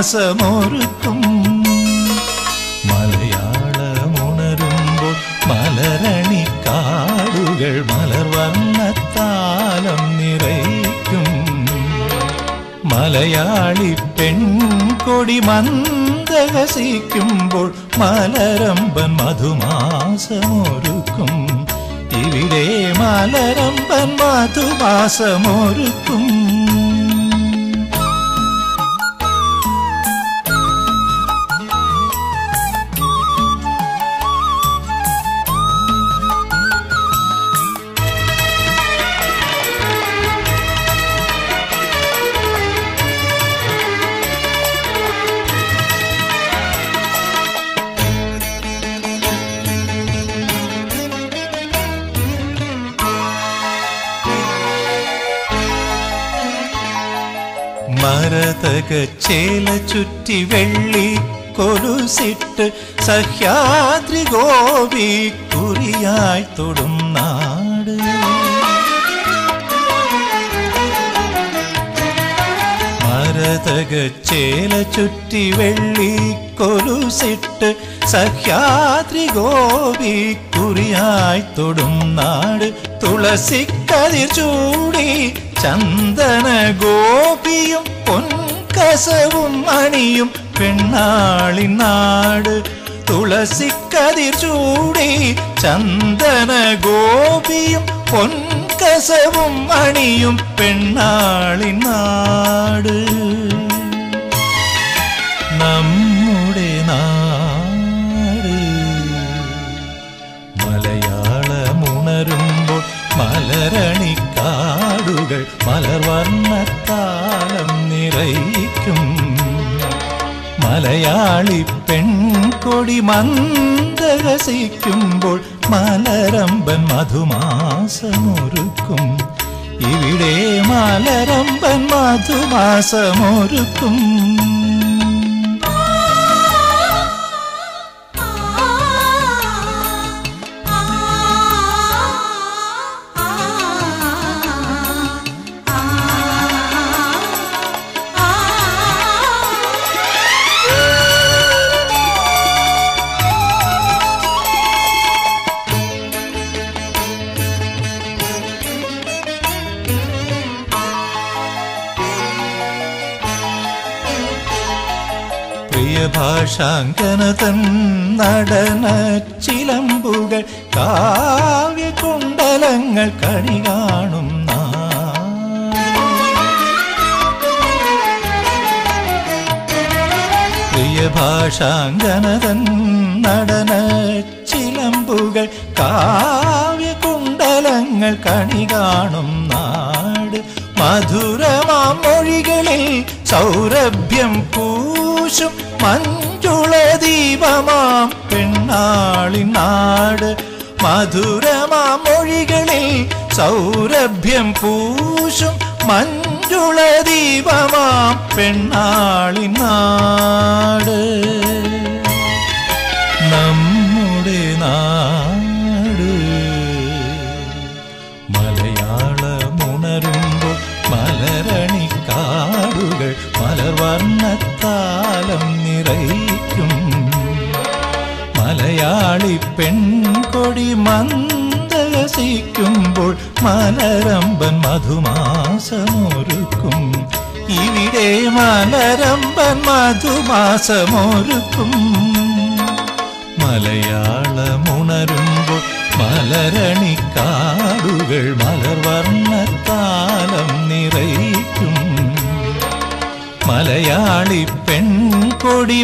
മധുമാസമൊരുക്കും മലയാളമുണരുമ്പോൾ മലരണി കാടുകൾ മലർവർണത്താലം നിറയ്ക്കും. മലയാളി പെൺകൊടി മന്ദഹസിക്കുമ്പോൾ മലരമ്പൻ മധുമാസമൊരുക്കും. ഇവിടെ മലരമ്പൻ മധുമാസമൊരുക്കും. മരതക ചുറ്റി വെള്ളി കൊലുസിട്ട് സഹ്യാദ്രി ഗോപി കുറിയായി തൊടും നാട്. മരതക ചേല ചുറ്റി വെള്ളി കൊലുസിട്ട് സഹ്യാദ്രി ഗോപി കുറിയായി തൊടും നാട്. തുളസിക്കതിർ ചൂടി ചന്ദന ഗോപിയും പൊൻകസവും അണിയും പെണ്ണാളി നാട് തുളസിക്കതിർ ചൂടി ചന്ദന ഗോപിയും പൊൻകസവും അണിയും പെണ്ണാളി നാട് നമ്മുടെ നാട് മലയാളമുണരുമ്പോൾ മലരണി കാടുകൾ മലർവർണത്താലം നിറയ്ക്കും മലയാളി പെൺകൊടി മന്ദഹസിക്കുമ്പോൾ മലരമ്പൻ മധുമാസമൊരുക്കും. ഇവിടെ മലരമ്പൻ മധുമാസമൊരുക്കും. ഭാഷാങ്കനതൻ നടന ചിലമ്പുകൾ കാവ്യകുണ്ടലങ്ങൾ കണി കാണും ഭാഷാങ്കനതൻ നടന ചിലമ്പുകൾ കാവ്യകുണ്ടലങ്ങൾ കണി കാണും നാട്. മധുരമാം മൊഴികളിൽ സൗരഭ്യം പൂശും മഞ്ജുള ദീപമാം പെണ്ണാളി നാട് മധുരമാം മൊഴികളിൽ സൗരഭ്യം പൂശും. മഞ്ജുള ദീപമാം പെണ്ണാളി നാട് നമ്മുടെ നാട് മലയാളമുണരുമ്പോൾ മലരണിക്കാടുകൾ മലർവർണത്താലം നിറയ്ക്കും. മലയാളി പെൺകൊടി മന്ദഹസിക്കുമ്പോൾ മലരമ്പൻ മധുമാസമൊരുക്കും. ഇവിടെ മലരമ്പൻ മധുമാസമൊരുക്കും. മലയാളമുണരുമ്പോൾ മലരണി കാടുകൾ മലർവർണത്താലം നിറയ്ക്കും. മലയാളി പെൺകൊടി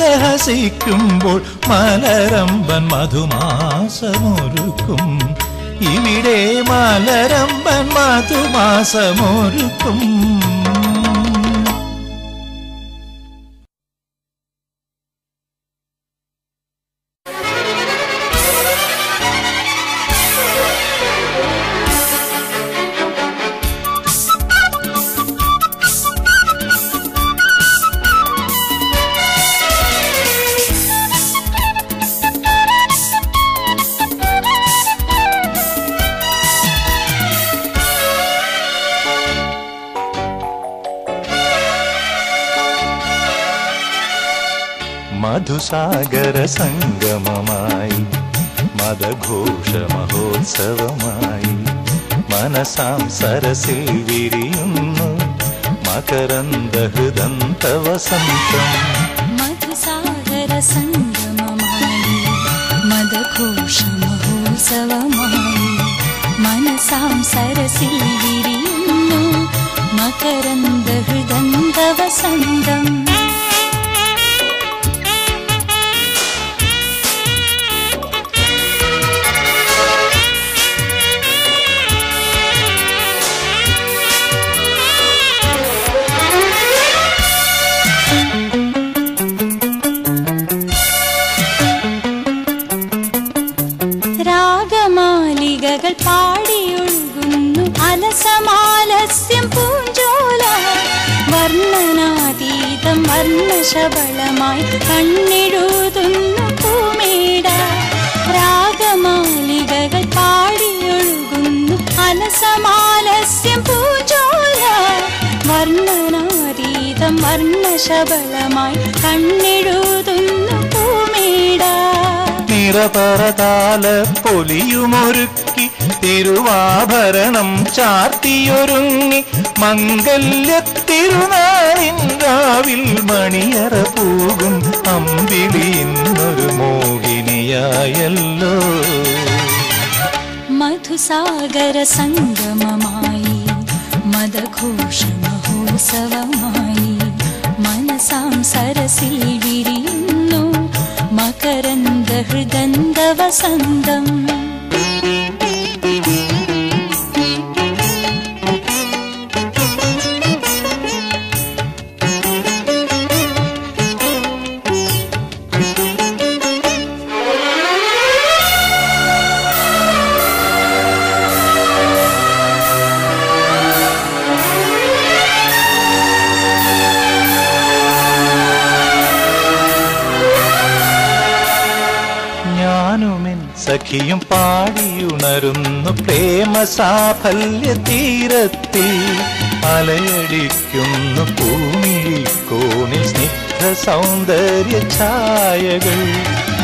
മന്ദഹസിക്കുമ്പോൾ മലരമ്പൻ മധുമാസമൊരുക്കും. ഇവിടെ മലരമ്പൻ മധുമാസമൊരുക്കും. സംഗമമായി മതഘോഷ മഹോത്സവമായി മനസാം സരസിൽ വിരിയുന്നു മകരന്ദ ഹൃദന്ത വസന്തം. മധുസാഗര സംഗമമായി മദഘോഷ മഹോത്സവമായി മനസാം സരസിൽ വിരിയുന്നു മകരന്ദ ഹൃദന്ത വസന്തം. വർണശബളമായി കണ്ണെഴുതുന്നു പൂമേട. രാഗമാലികകൾ പാടിയൊഴുകുന്നു അനസമാലസ്യം പൂജോല. വർണനാതീതം വർണശബളമായി കണ്ണെഴുതുന്നു പൂമേട. നിറപറതാല പൊലിയുമൊരുക്കി തിരുവാഭരണം ചാർത്തിയൊരുങ്ങി മംഗല്യത്തിരുനാളിൻ മണിയറ പോകും അമ്പിളി ഇന്നൊരു മോഹിനിയായല്ലോ. മധുസാഗര സംഗമമായി മദഘോഷ മഹോത്സവമായി മനസാം സരസിൽ വിരിയുന്നു മകരന്ദ ഹൃദന്ത വസന്തം സഖിയും പാടിയുണരുന്നു പ്രേമ സാഫല്യ തീരത്തിൽ. അലയടിക്കുന്നു പൂമിഴിക്കോണിൽ സ്നിഗ്ധ സൗന്ദര്യ ഛായകൾ.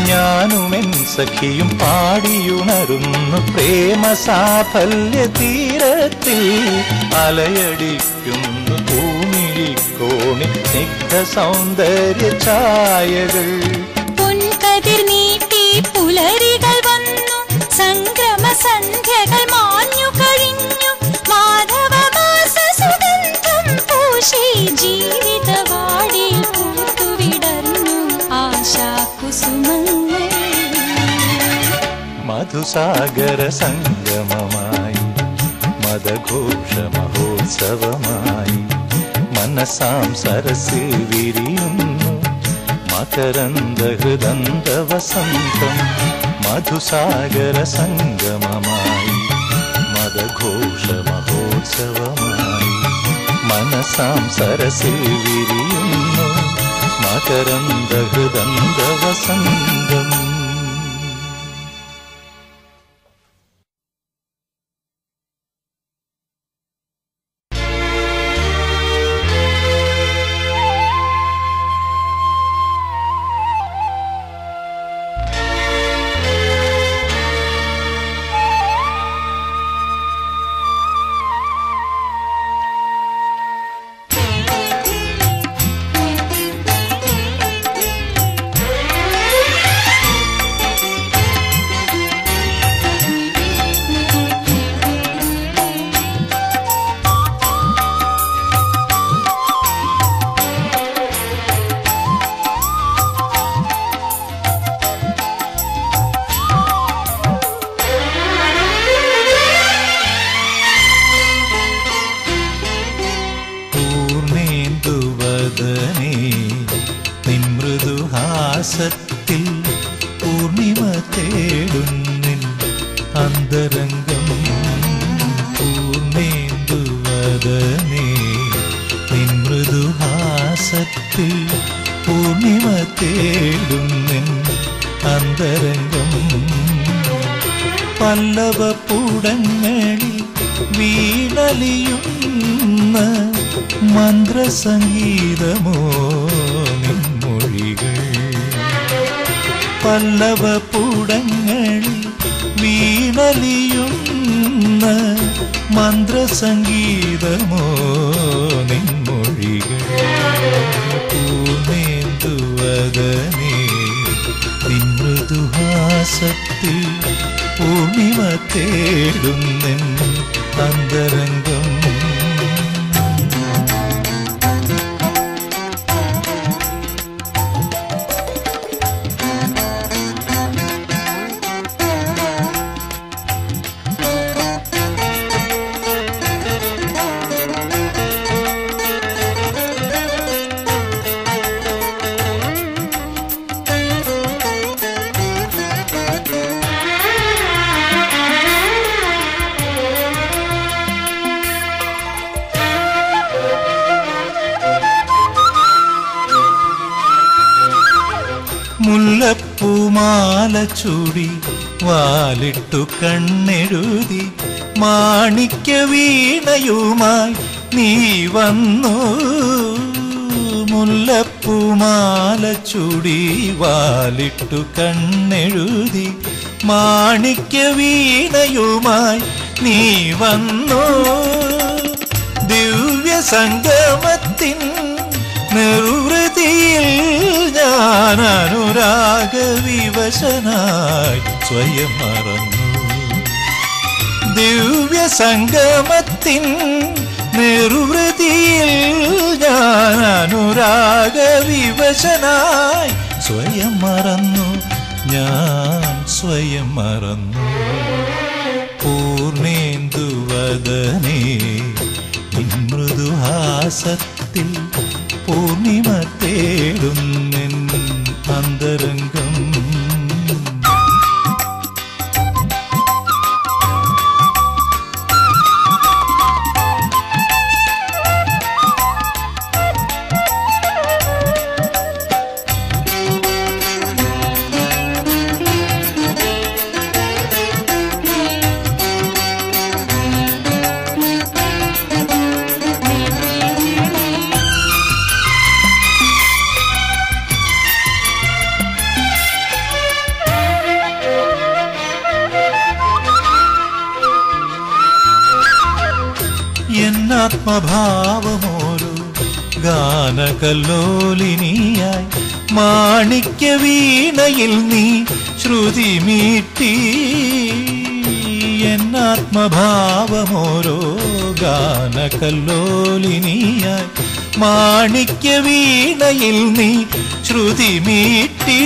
ഞാനുമെൻ സഖിയും പാടിയുണരുന്നു പ്രേമ സാഫല്യ തീരത്തിൽ. അലയടിക്കുന്നു പൂമിഴിക്കോണിൽ സ്നിഗ്ധ സൗന്ദര്യ ഛായകൾ. മധുസാഗര സംഗമമായി മതഘോഷ മഹോത്സവമായി. മനസാം സരസിൽ വിരിയുന്നു മകരന്ദ ഹൃദന്ത വസന്തം. മധുസാഗര സംഗമമായി മതഘോഷ മഹോത്സവമായി. മനസാം സരസിൽ വിരിയുന്നു മകരന്ദ ഹൃദന്ത വസന്തം. പൂടങ്ങളിൽ വീണലിയുന്ന മന്ത്രസംഗീതമോ നിൻമൊഴികൾ പൂർണേന്ദുവദനേ നിൻ മൃദുഹാസത്തിൽ പൂർണിമ അന്തരംഗം ചൂടി വാലിട്ടു കണ്ണെഴുതി മാണിക്യ വീണയുമായി നീ വന്നു. മുല്ലപ്പൂമാല ചൂടി വാലിട്ടു കണ്ണെഴുതി മാണിക്യ വീണയുമായി നീ വന്നു. ദിവ്യ സംഗമത്തിൻ നിർവൃതിയിൽ ഞാൻ അനുരാഗ വിവശനായി സ്വയം മറന്നു. ദിവ്യ സംഗമത്തിൻ നിർവൃതിയിൽ ഞാൻ അനുരാഗ വിവശനായി സ്വയം മറന്നു. ഞാൻ സ്വയം മറന്നു. പൂർണേന്ദുവദനേ മൃദുഹാസത്തിൽ പൂർണിമ തേടുന്നെൻ അന്തരംഗം. എന്നാത്മഭാവമോരു ഗാനകല്ലോലിനിയായി മാണിക്യ വീണയിൽ നീ ശ്രുതി മീട്ടി. എന്നാത്മഭാവമോരോ ഗാനകല്ലോലിനിയായി മാണിക്യ വീണയിൽ നീ ശ്രുതി മീട്ടി.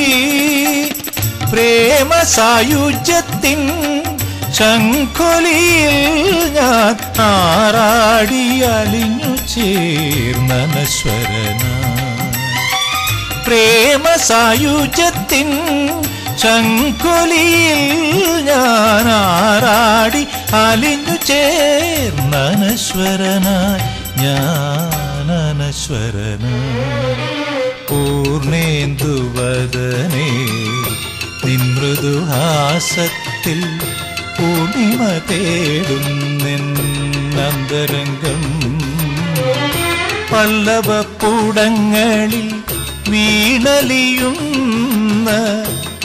പ്രേമ ശംഖൊലിയിൽ ഞാൻ ആറാടി അലിഞ്ഞു ചേർന്നനശ്വരന. പ്രേമ സായുജത്തിൻ ശംഖൊലിയിൽ ഞാൻ ആറാടി അലിഞ്ഞു ചേർന്നനശ്വരനായി ഞാനശ്വരന പൂർണേന്ദുവദനേ നിൻ മൃദുഹാസത്തിൽ പൂർണിമ തേടുന്നെന്നന്തരംഗം. പല്ലവപ്പൂടങ്ങളിൽ വീണലിയുന്ന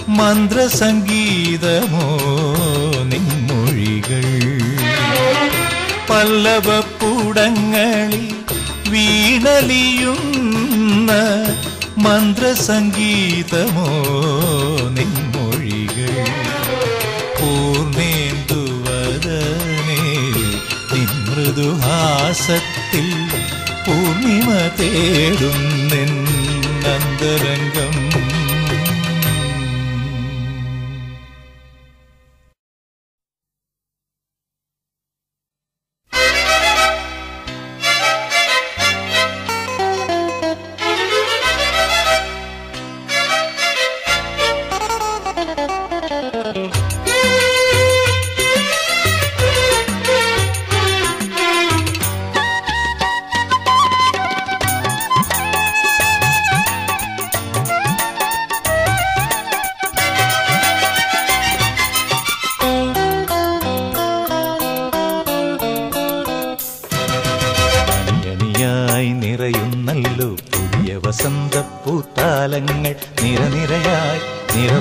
മന്ത്രസംഗീതമോ നിൻമൊഴികൾ. പല്ലവപ്പൂടങ്ങളിൽ വീണലിയുന്ന മന്ത്രസംഗീതമോ നിൻമൊഴികൾ മൃദുഹാസത്തിൽ പൂർണിമ അണിയണിയായി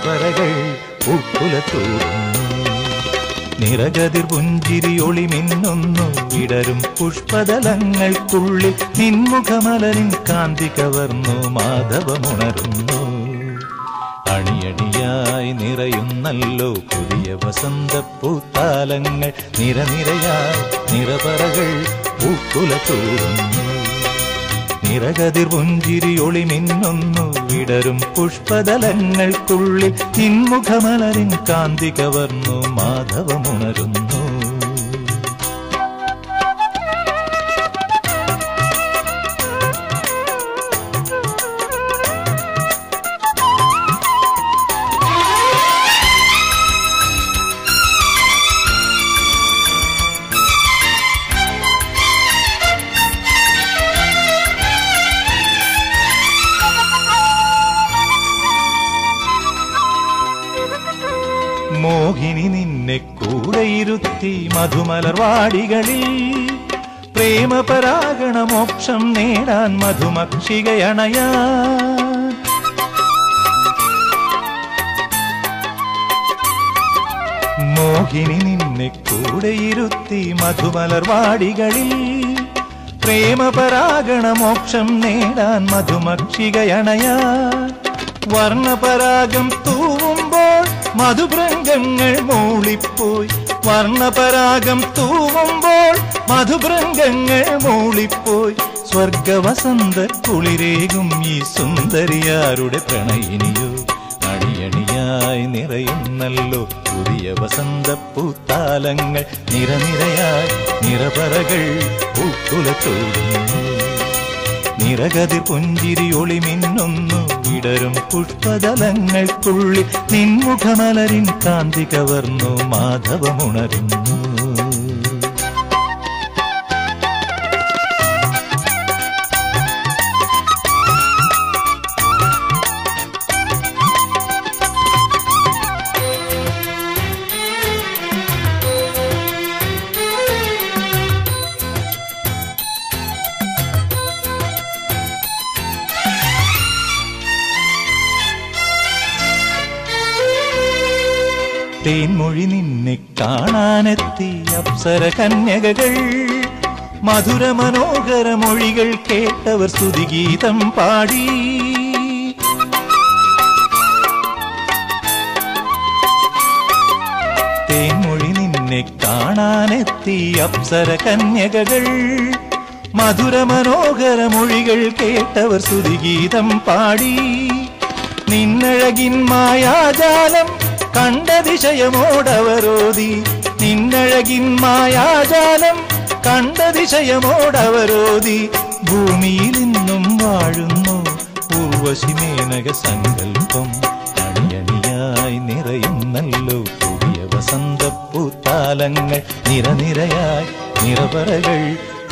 നിറപറകൾ പൂക്കുലത്തൂടുന്നു നിറകതിർ പുഞ്ചിരി ഒളി മിന്നുന്നു വിടരും പുഷ്പതലങ്ങൾക്കുള്ളിൽ നിൻമുഖമലരിൻ കാന്തി കവർന്നു. മാധവമുണരുന്നു. അണിയണിയായി നിറയുന്നല്ലോ പുതിയ വസന്തപ്പൂത്താലങ്ങൾ. നിരനിരയായി നിറപറകൾ പൂക്കുലത്തൂടുന്നു നിറകതിർ പുഞ്ചിരി ഒളി മിന്നുന്നു വിടരും പുഷ്പതലങ്ങൾക്കുള്ളിൽ നിൻമുഖമലരിൻ കാന്തി കവർന്നു മാധവമുണരുന്നു. മധുമക്ഷികയണയാൻ മോഹിനി നിന്നെ കൂടെയിരുത്തി മധുമലർവാടികളിൽ പ്രേമപരാഗണ മോക്ഷം നേടാൻ മധുമക്ഷികയണയാൻ വർണപരാഗം തൂവുമ്പോൾ മധുഭൃംഗങ്ങൾ മൂളിപ്പോയി. വർണപരാഗം തൂവുമ്പോൾ മധുഭൃംഗങ്ങൾ മൂളിപ്പോയി. സ്വർഗവസന്ത കുളിരേകും ഈ സുന്ദരിയാരുടെ പ്രണയിനിയോ? അണിയണിയായി നിറയുന്നല്ലോ പുതിയ വസന്ത പൂത്താലങ്ങൾ നിറനിരയായി നിറപറകൾ പൂക്കുലത്തോടുന്നു. നിറകതിർ പുഞ്ചിരി ഒളി മിന്നുന്നു. വിടരും പുഷ്പതലങ്ങൾക്കുള്ളിൽ നിൻമുഖമലരിൻ കാന്തി കവർന്നു മാധവമുണരുന്നു. തേൻമൊഴി നിന്നെ കാണാനെത്തി അപ്സര കന്യകകൾ മധുര മനോഹര മൊഴികൾ കേട്ടവർ സ്തുതിഗീതം പാടി. തേൻമൊഴി നിന്നെ കാണാനെത്തി അപ്സര കന്യകകൾ മധുര മനോഹര മൊഴികൾ കേട്ടവർ സ്തുതിഗീതം പാടി. നിന്നഴകിൻ മായാജാലം കണ്ടതിശയമോടവരോതി നിന്നഴകിൻ മായാജാലം കണ്ടതിശയമോടവരോതി ഭൂമിയിൽ നിന്നും വാഴുന്നു പൂർവശിമേനക സങ്കല്പം. അണിയണിയായി നിറയുന്നല്ലോ പുതിയ വസന്തപ്പൂത്താലങ്ങൾ നിറനിരയായി നിറപറകൾ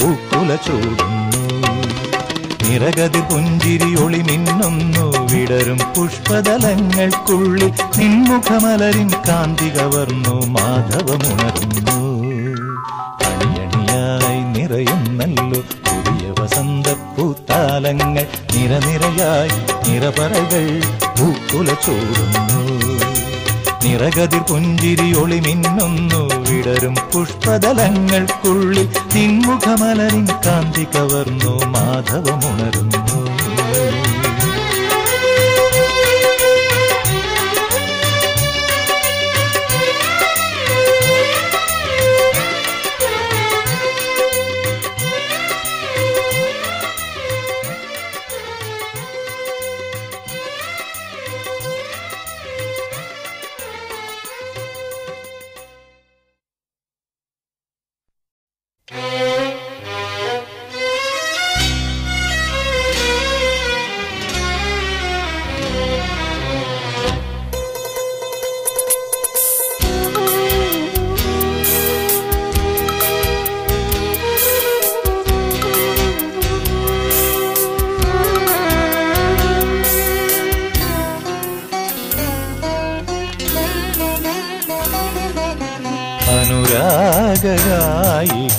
പൂക്കുല ചൂടുന്നു നിറകതി പുഞ്ചിരി ഒളി മിന്നുന്നു. വിടരും പുഷ്പതലങ്ങൾക്കുള്ളിൽ നിൻമുഖമലരിൻ കാന്തി കവർന്നു. മാധവമുണർന്നു. അണിയണിയായി നിറയുന്നല്ലോ പുതിയ വസന്തപ്പൂത്താലങ്ങൾ നിറനിരയായി നിറപറകൾ പൂക്കുല ചൂടുന്നു നിറകതിർ പുഞ്ചിരി ഒളി മിന്നുന്നു വിടരും പുഷ്പതലങ്ങൾക്കുള്ളിൽ നിൻമുഖമലരിൻ കാന്തി കവർന്നു. മാധവമുണരുന്നു.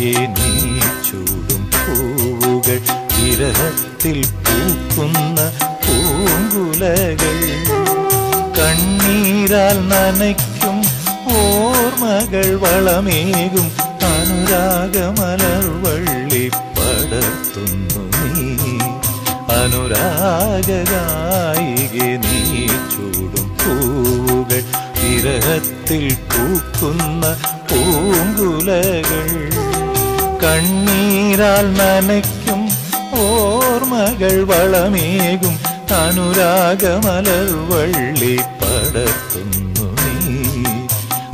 അനുരാഗായികെ നീ ചൂടും പൂവുകൾ വിരഹത്തിൽ പൂക്കുന്ന പൂങ്കുലകൾ. കണ്ണീരാൽ നനയ്ക്കും ഓർമ്മകൾ വളമേകും അനുരാഗമലർവള്ളി പടർത്തുന്നു നീ. അനുരാഗായികെ നീ ചൂടും പൂവുകൾ വിരഹത്തിൽ കണ്ണീരാൽ നനയ്ക്കും ഓർമ്മകൾ വളമേകും. അനുരാഗമലർവള്ളി പടത്തുന്നു നീ.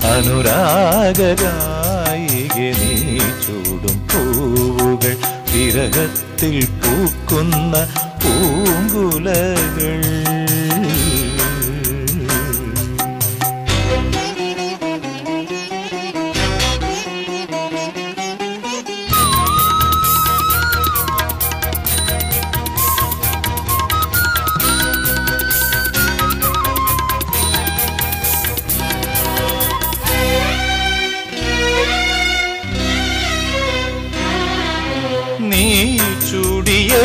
അനുരാഗരായികെ നീ ചൂടും പൂവുകൾ വിരഹത്തിൽ പൂക്കുന്ന പൂങ്കുലകൾ.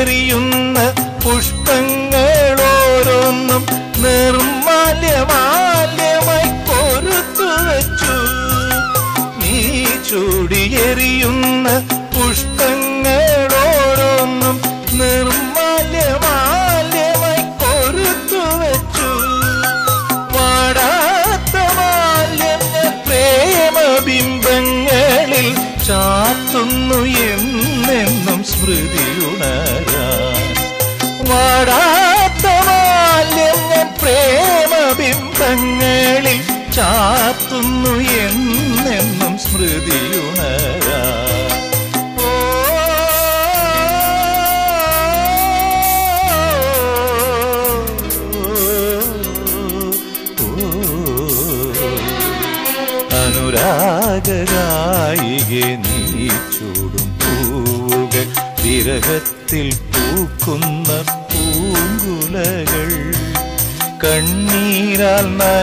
ചൂടിയെറിയുന്ന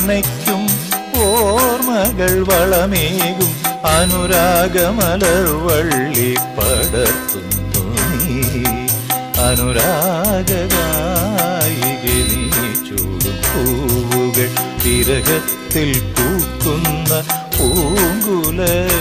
നനയ്ക്കും ഓർമ്മകൾ വളമേകും അനുരാഗമലർവള്ളി പടർത്തുന്നു നീ. അനുരാഗായികെ നീ ചൂടും പൂവുകൾ തിരകത്തിൽ പൂക്കുന്ന പൂങ്കുലകൾ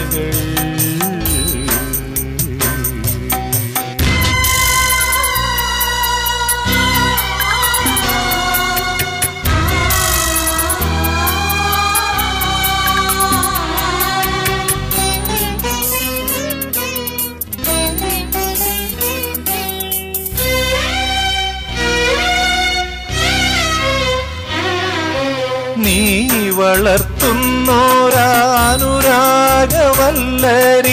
அல்லறி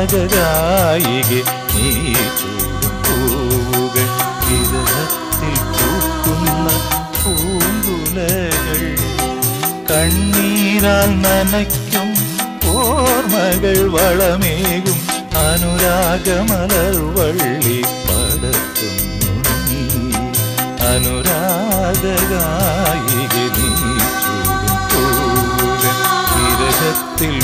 അനുരാഗായികെ നീ ചൂടും പൂവുകൾ വിരഹത്തിൽ പൂക്കുന്ന പൂങ്കുലകൾ കണ്ണീരാൽ നനയ്ക്കും ഓർമ്മകൾ വളമേകും. അനുരാഗമലർ വള്ളി പടർത്തുന്നു നീ. അനുരാഗായിക നീ ചൂടും പൂവുകൾ വിരഹത്തിൽ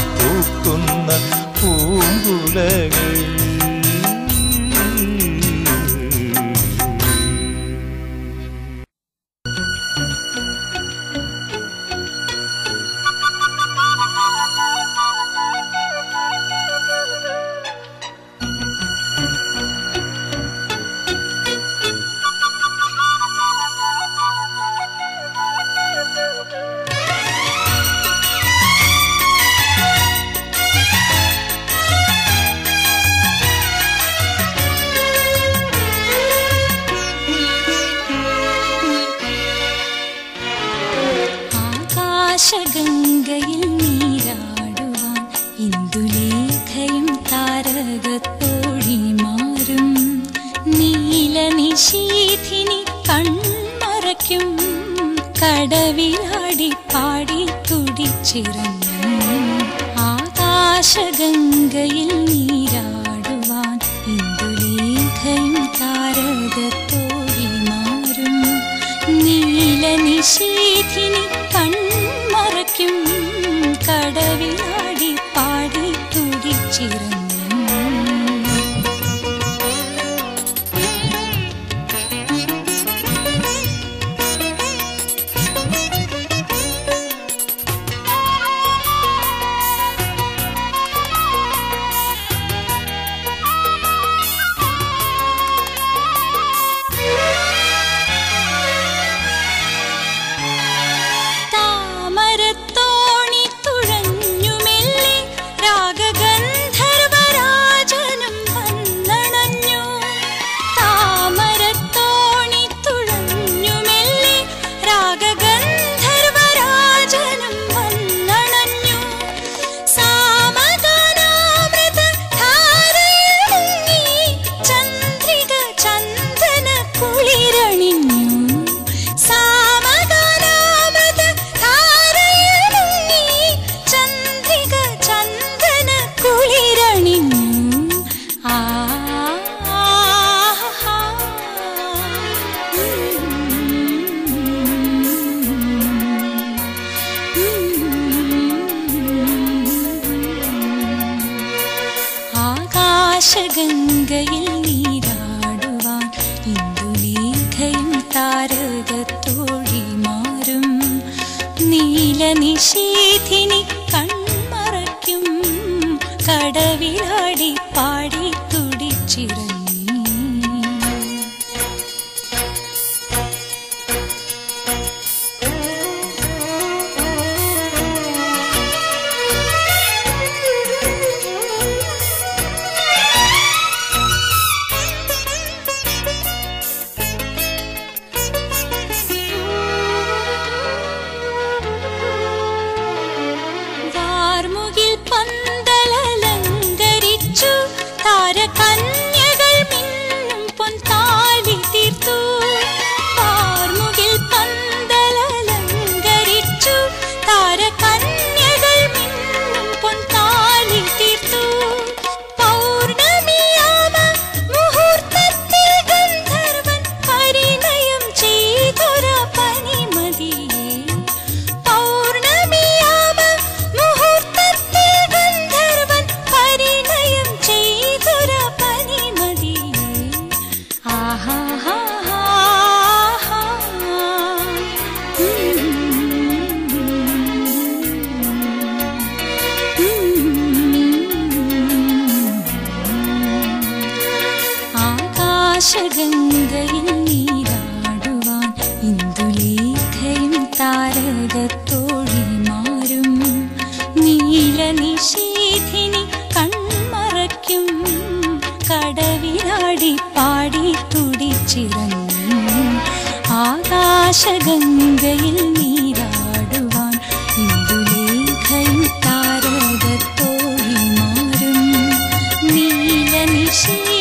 she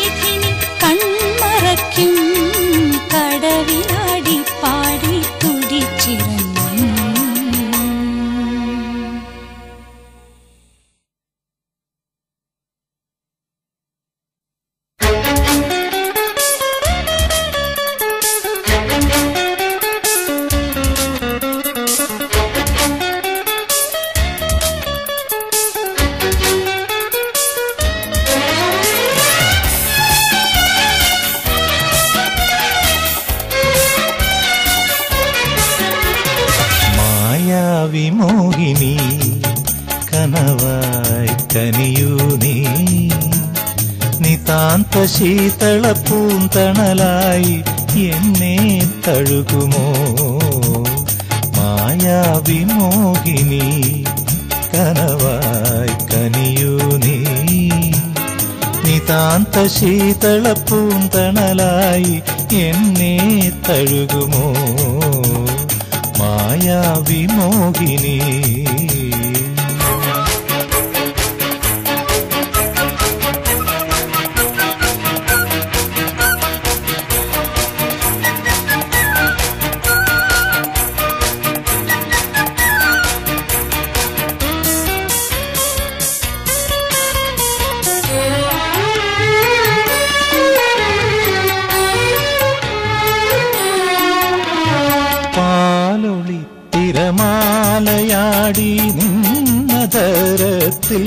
മാലയാടി നിന്നതരത്തിൽ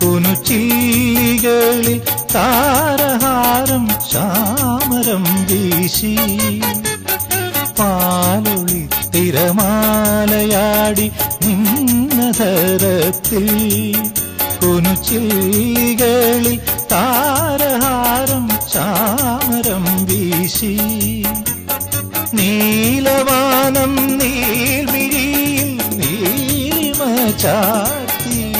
കുനുചില്ലികളിൽ താരഹാരം ചാമരം വീശി പാലൊളി തിരമാലയാടി നിന്നതരത്തിൽ കുനുചില്ലികളിൽ താരഹാരം ചാമരം വീശി നീലവാനം നീൽമിഴിയിൽ നീലിമ ചാത്തി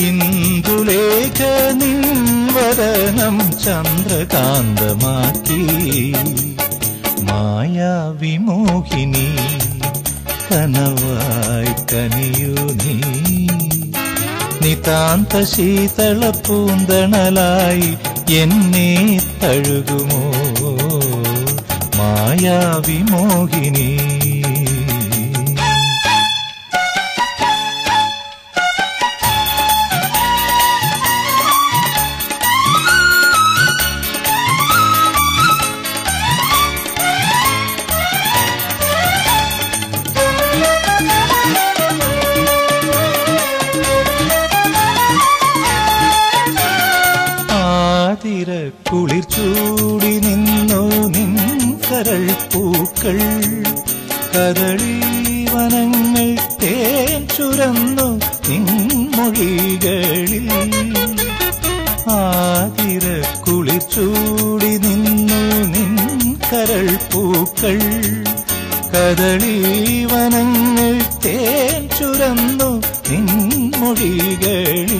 ഇന്ദുലേഖ നിൻവദനം ചന്ദ്രകാന്തമാക്കി. മായാവിമോഹിനി കനവായി കനിയൂ നീ. നിതാന്ത ശീതള പൂന്തണലായി എന്നെ തഴുകുമോ? മായാവിമോഹിനി. തേൻ ചുരന്നു നിൻമൊഴികളിൽ. ആതിര കുളിച്ചൂടി ചൂടി നിന്നു നിൻ കരൾ പൂക്കൾ കദളീവനങ്ങൾ തേൻ ചുരന്നു നിൻമൊഴികളിൽ.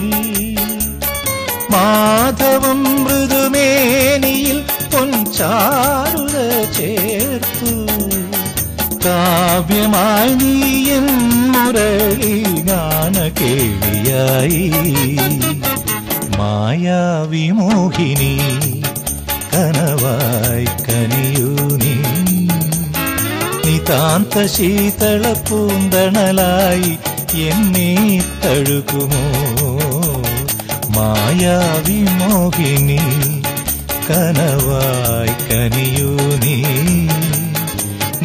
മാധവം മൃദുമേനിയിൽ പൊൻചാരുത ചേർത്തു. കാവ്യമായി നീയൻ മുരളി ഗാന കേളിയായി മായാവിമോഹിനി കനവായി കനിയൂ നീ. നിതാന്ത ശീതള പൂന്തണലായി എന്നെ തഴുകുമോ? മായാവിമോഹിനി കനവായി കനിയൂ നീ.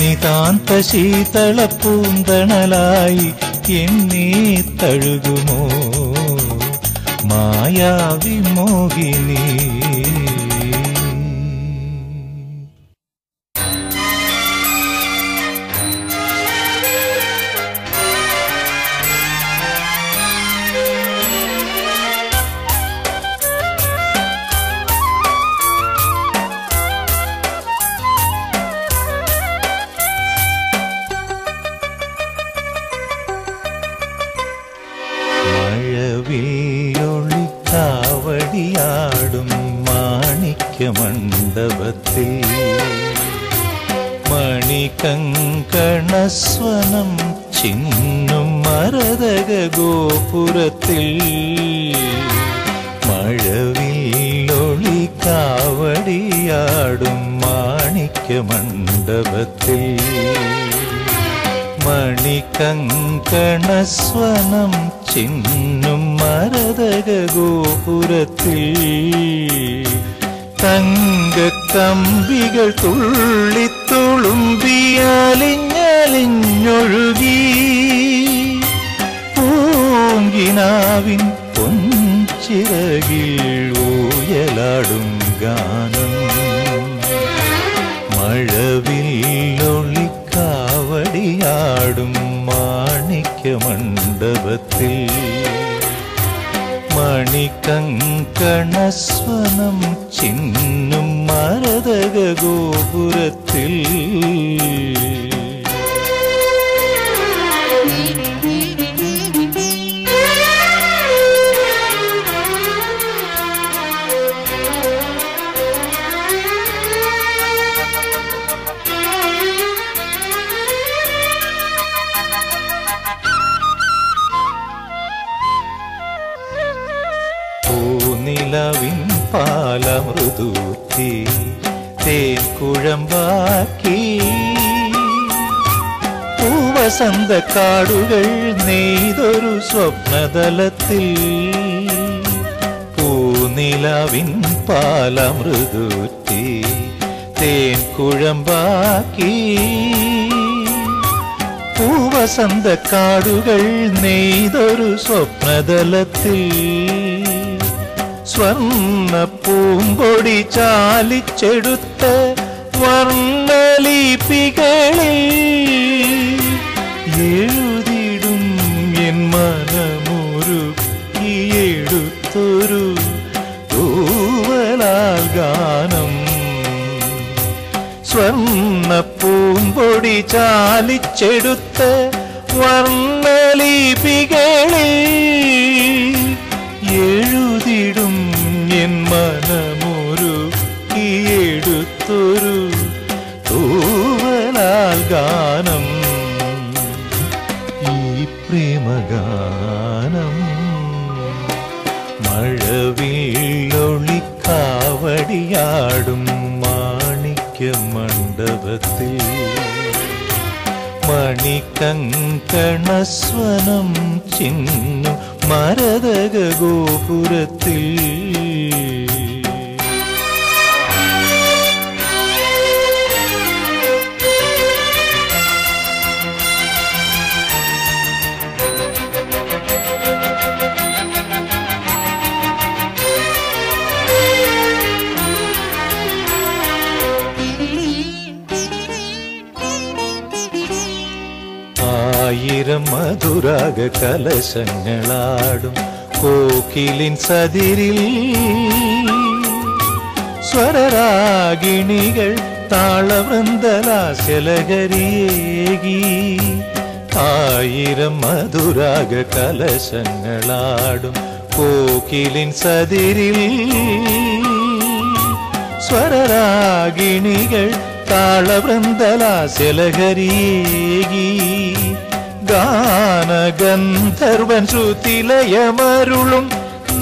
നിതാന്ത ശീതള പൂന്തണലായി എന്നീ തഴുകുമോ? മായാവിമോഹിനി. മഴവിയൊളിക്കാവടിയാടും മാണിക്യമണ്ഡപത്തിൽ. മണികങ്കണസ്വനം ചിന്നും മരതക ഗോപുരത്തിൽ മഴവില്ലൊളിക്കാവടിയാടും മാണിക്യമണ്ഡപത്തിൽ. മണികങ്കണസ്വനം ചിന്നും മരതക ഗോപുരത്തിൽ തങ്കക്കമ്പികൾ തുള്ളിത്തുളുമ്പിയാലിഞ്ഞലിഞ്ഞൊഴുകി പൂങ്കിനാവിൻ പൊൻചിറകിൽ ഊയലാടും ഗാനം. മഴവില്ലൊളിക്കാവടിയാടും മാണിക്യമണ്ഡപത്തിൽ മണികങ്കണസ്വനം ചിന്നും മരതക ഗോപുരത്തിൽ. പാലമൃദൂത്തി തേൻ കുഴമ്പാക്കി പൂവസന്ത കാടുകൾ നെയ്തൊരു സ്വപ്നതലത്തിൽ. പൂനിലവിൻ പാലമൃദൂറ്റി തേൻ കുഴമ്പാക്കി പൂവസന്ത കാടുകൾ നെയ്തൊരു സ്വപ്നതലത്തിൽ. സ്വർണ പൂമ്പൊടി ചാലിച്ചെടുത്ത വർണലിപികളിൽ എഴുതിടും എൻ മനമുരുക്കിയെടുത്തൊരു തൂവലാൽ ഗാനം. സ്വർണ പൂമ്പൊടി ചാലിച്ചെടുത്ത വർണലിപികളിൽ മണിക്കങ്കണസ്വനം ചിന്നു മരതക ഗോപുരത്തിൽ മധുരാഗ കലശങ്ങളാടും കോക്കിലിൻ സതിരിൽ. സ്വരരാഗിണികൾ താളവൃന്ദലാശലകരിയേകി ആയിരം മധുരാഗ കലശങ്ങളാടും കോക്കിലിൻ സതിരിൽ. സ്വരരാഗിണികൾ താളവൃന്ദലാശലഹരിയേകി. ഗാനഗന്ധർവൻ ശ്രുതിലയമരുളും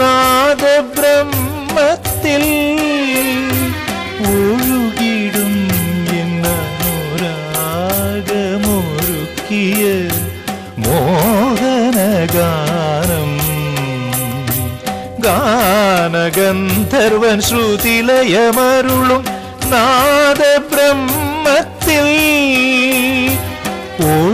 നാദബ്രഹ്മത്തിൽ. ഒഴുകിടും എന്നോരാഗമൊരുക്കിയ മോഹനഗാനം ഗാനഗന്ധർവൻ ശ്രുതിലയമരുളും നാദബ്രഹ്മത്തിൽ. ഒഴുകിടും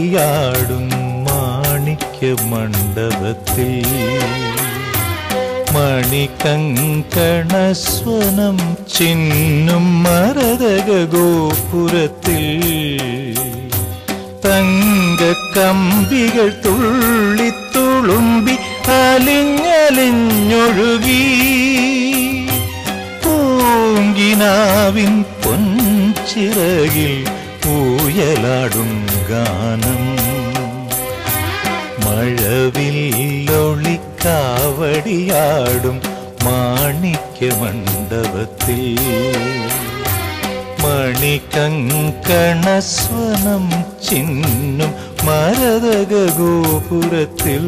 മഴവില്ലൊളിക്കാവടിയാടും മാണിക്യ മണ്ഡപത്തിൽ. മണികങ്കണസ്വനം ചിന്നും മരതക ഗോപുരത്തിൽ തങ്കക്കമ്പികൾ തുള്ളിത്തുളുമ്പി അലിഞ്ഞലിഞ്ഞൊഴുകി. പൂങ്കിനാവിൻ പൊൻചിറകിൽ ഊയലാടും ഗാനം. മഴവില്ലൊളിക്കാവടിയാടും മാണിക്യ മണ്ഡപത്തിൽ മണികങ്കണസ്വനം ചിന്നും മരതക ഗോപുരത്തിൽ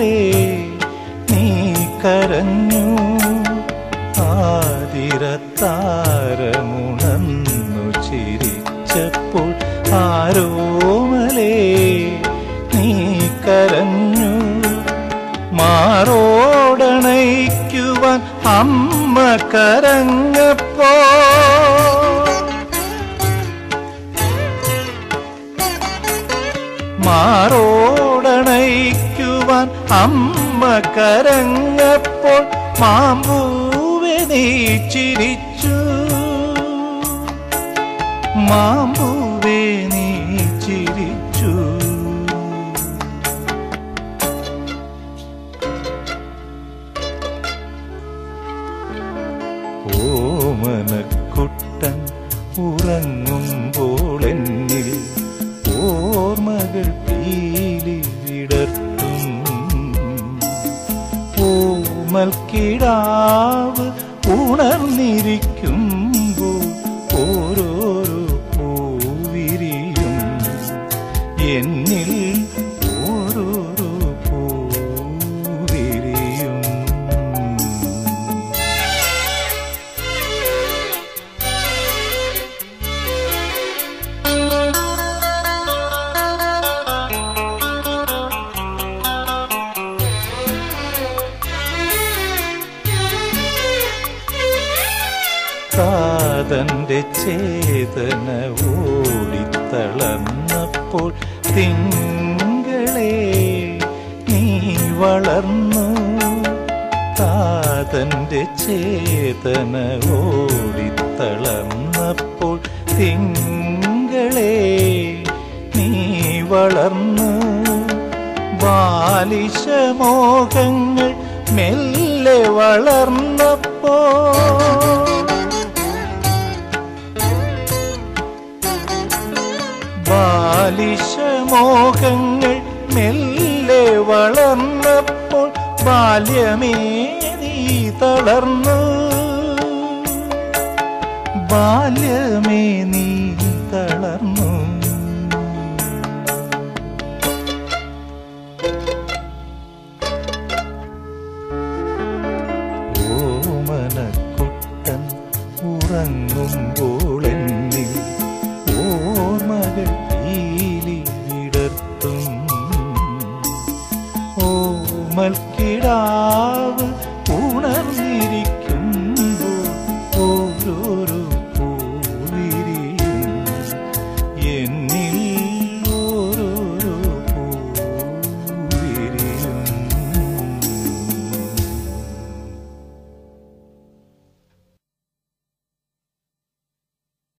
പോലെ നീ കരഞ്ഞു. ആതിരത്താരമുണന്നു ചിരിച്ചപ്പോൾ ആരോമലേ നീ കരഞ്ഞു. മാറോടണയിക്കുവാൻ അമ്മ കരങ്ങപ്പോ മാറോടണയിക്ക അമ്മ കരങ്ങപ്പോൾ മാമ്പൂവെ നീ ചിരിച്ചു. മാമ്പൂവെ നീ ചിരിച്ചു. ഓമനക്കുട്ടൻ ഉറങ്ങ ഓമൽക്കിടാവ് ഉണർന്നിരിക്കുമ്പോൾ കാതന്റെ ചേതന ഓടിത്തളന്നപ്പോൾ തിങ്കളെ നീ വളർന്നു. കാതന്റെ ചേതന ഓടിത്തളന്നപ്പോൾ തിങ്കളെ നീ വളർന്നു. ബാലിശമോഹങ്ങൾ മെല്ലെ വളർന്നപ്പോ ബാലിശമോഹങ്ങൾ മെല്ലെ വളർന്നപ്പോൾ ബാല്യമേ നീ തളർന്നു. ബാല്യമേ നീ തളർന്നു.